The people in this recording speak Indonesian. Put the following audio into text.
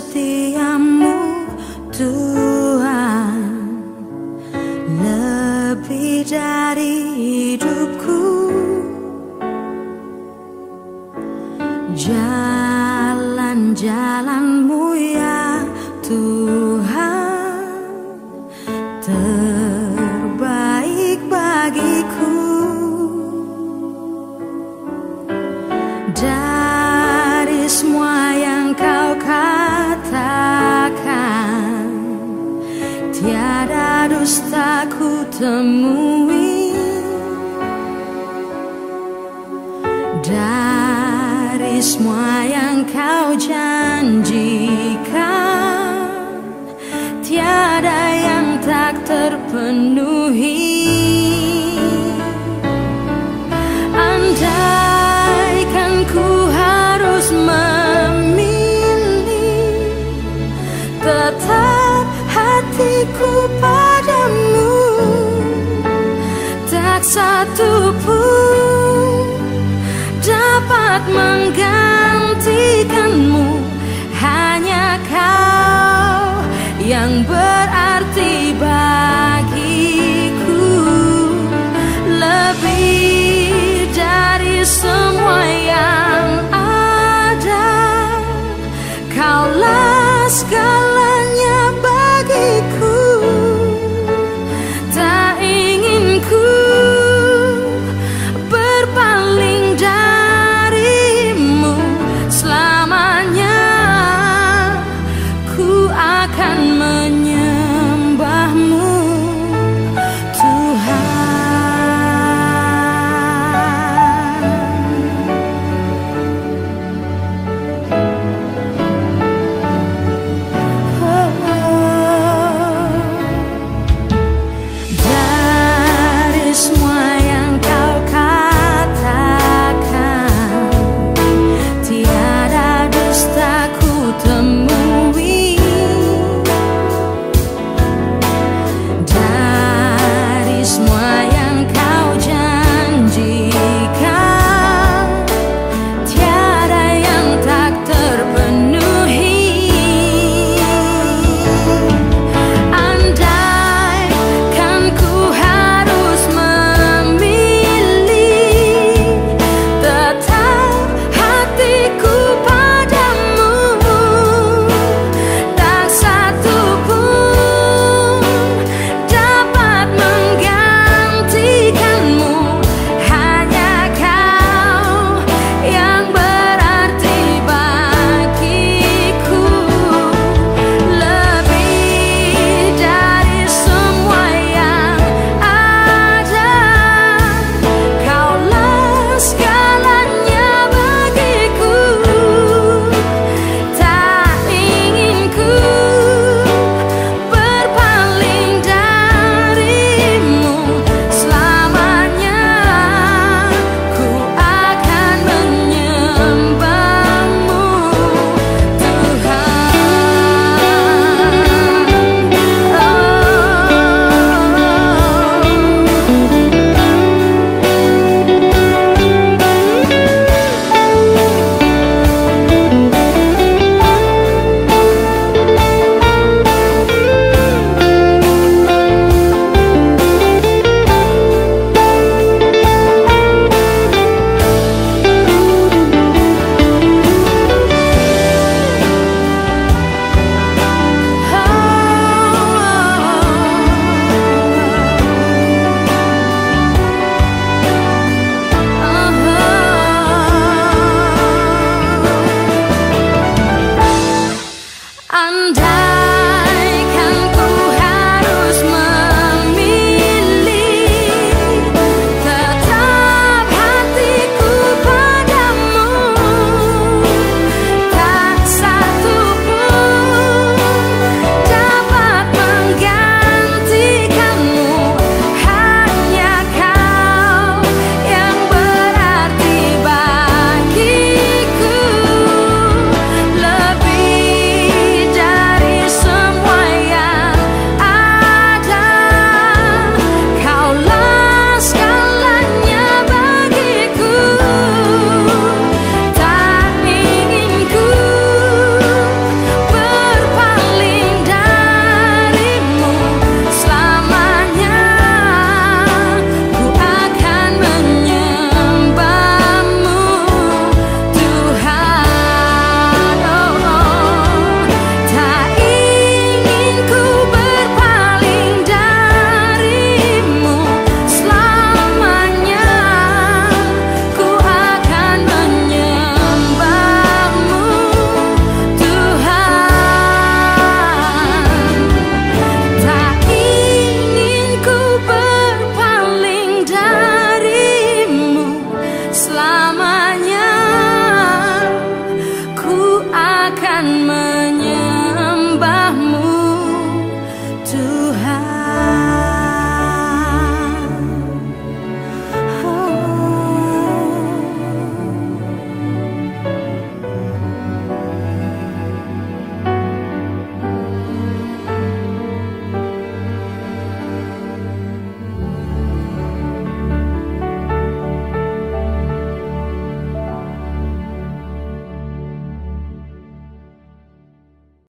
setiamu Tuhan. Lebih dari hidupku temui Dari semua yang kau janjikan. Tiada yang tak terpenuhi. Andaikan ku harus memilih Tetap hatiku padamu Tak satu pun dapat menggantikanmu. Hanya kau yang berarti bagiku akan menyentuh